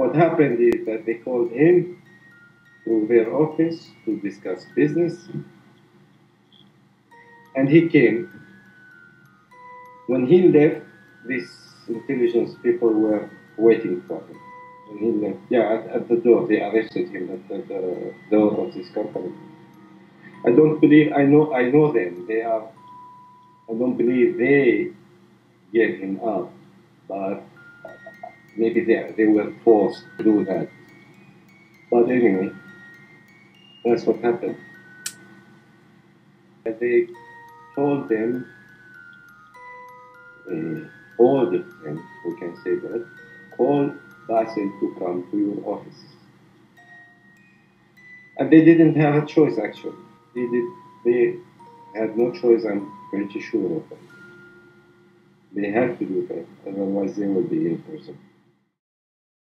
what happened is that they called him to their office to discuss business. And he came. When he left, these intelligence people were waiting for him. When he left, yeah, at, at the door, they arrested him at the, the door of this company. I don't believe I know I know them. They are. I don't believe they gave him up, but maybe they they were forced to do that. But anyway, that's what happened. And they told them, uh, ordered them, we can say that, call Bassel to come to your office. And they didn't have a choice actually. They did they had no choice, I'm pretty sure of it. They had to do that, otherwise they would be in prison.